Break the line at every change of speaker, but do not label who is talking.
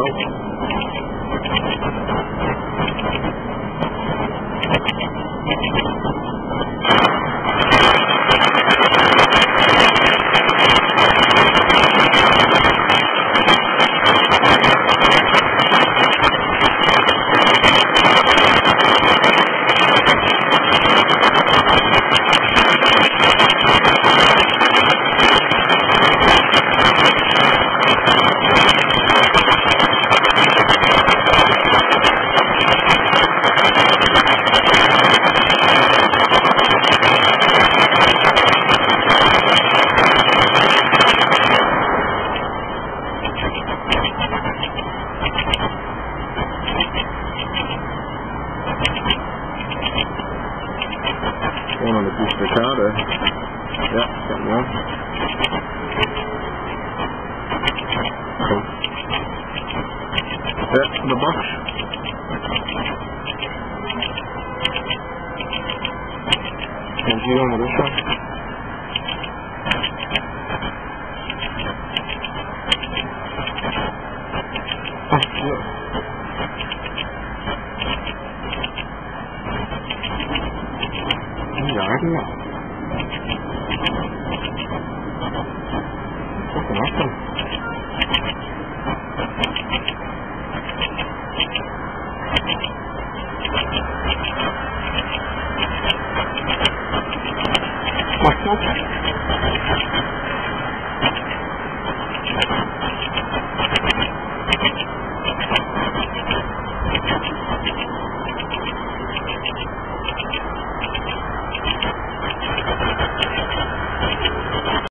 There we go. Piece of the car. Yeah, got one. Cool. In the box. And you on with this one?
coordinate. That's awesome. What's?